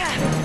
Yeah.